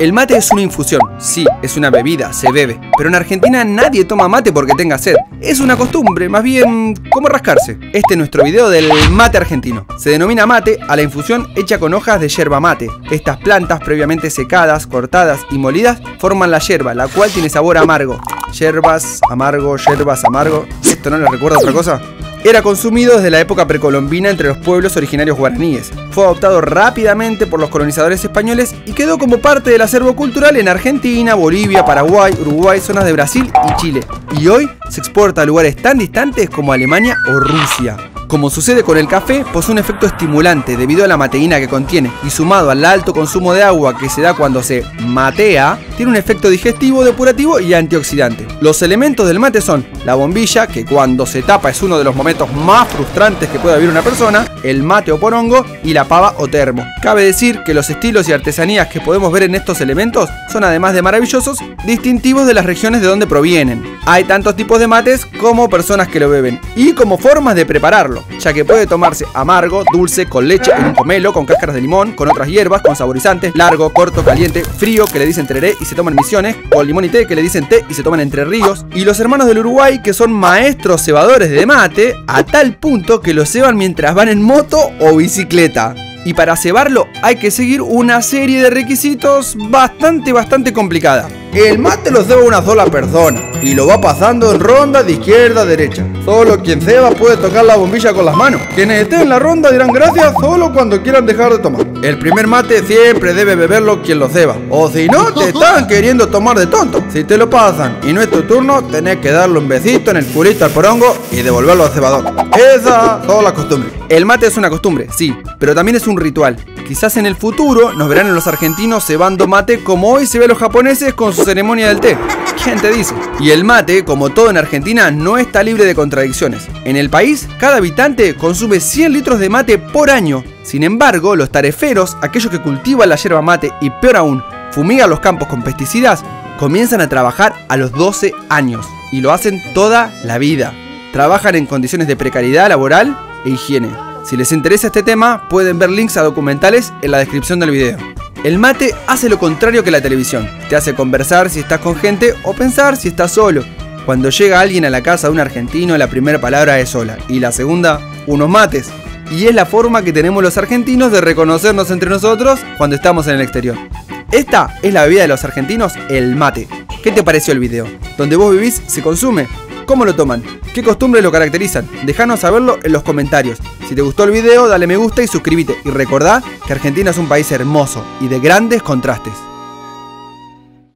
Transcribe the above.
El mate es una infusión, sí, es una bebida, se bebe, pero en Argentina nadie toma mate porque tenga sed. Es una costumbre, más bien como rascarse. Este es nuestro video del mate argentino. Se denomina mate a la infusión hecha con hojas de yerba mate. Estas plantas previamente secadas, cortadas y molidas forman la yerba, la cual tiene sabor amargo. Yerbas, amargo, yerbas, amargo. ¿Esto no le recuerda otra cosa? Era consumido desde la época precolombina entre los pueblos originarios guaraníes. Fue adoptado rápidamente por los colonizadores españoles y quedó como parte del acervo cultural en Argentina, Bolivia, Paraguay, Uruguay, zonas de Brasil y Chile. Y hoy se exporta a lugares tan distantes como Alemania o Rusia. Como sucede con el café, posee un efecto estimulante debido a la mateína que contiene y sumado al alto consumo de agua que se da cuando se matea, tiene un efecto digestivo, depurativo y antioxidante. Los elementos del mate son la bombilla, que cuando se tapa es uno de los momentos más frustrantes que puede vivir una persona, el mate o porongo y la pava o termo. Cabe decir que los estilos y artesanías que podemos ver en estos elementos son además de maravillosos, distintivos de las regiones de donde provienen. Hay tantos tipos de mates como personas que lo beben y como formas de prepararlo ya que puede tomarse amargo, dulce, con leche, en un pomelo, con cáscaras de limón, con otras hierbas, con saborizantes, largo, corto, caliente, frío, que le dicen tereré y se toman misiones, o limón y té, que le dicen té y se toman entre ríos, y los hermanos del Uruguay, que son maestros cebadores de mate, a tal punto que lo ceban mientras van en moto o bicicleta. Y para cebarlo hay que seguir una serie de requisitos bastante, bastante complicada. El mate lo ceba una sola persona y lo va pasando en ronda de izquierda a derecha. Solo quien ceba puede tocar la bombilla con las manos. Quienes estén en la ronda dirán gracias solo cuando quieran dejar de tomar. El primer mate siempre debe beberlo quien lo ceba. O si no, te están queriendo tomar de tonto. Si te lo pasan y no es tu turno, tenés que darle un besito en el culito al porongo y devolverlo al cebador. Esa es toda la costumbre. El mate es una costumbre, sí, pero también es un ritual. Quizás en el futuro nos verán los argentinos cebando mate como hoy se ve a los japoneses con su ceremonia del té. ¿Quién te dice? Y el mate, como todo en Argentina, no está libre de contradicciones. En el país, cada habitante consume 100 litros de mate por año. Sin embargo, los tareferos, aquellos que cultivan la yerba mate y peor aún, fumigan los campos con pesticidas, comienzan a trabajar a los 12 años y lo hacen toda la vida. Trabajan en condiciones de precariedad laboral e higiene. Si les interesa este tema, pueden ver links a documentales en la descripción del video. El mate hace lo contrario que la televisión. Te hace conversar si estás con gente o pensar si estás solo. Cuando llega alguien a la casa de un argentino, la primera palabra es hola y la segunda, unos mates. Y es la forma que tenemos los argentinos de reconocernos entre nosotros cuando estamos en el exterior. Esta es la bebida de los argentinos, el mate. ¿Qué te pareció el video? ¿Donde vos vivís se consume? ¿Cómo lo toman? ¿Qué costumbres lo caracterizan? Déjanos saberlo en los comentarios. Si te gustó el video, dale me gusta y suscríbete. Y recordá que Argentina es un país hermoso y de grandes contrastes.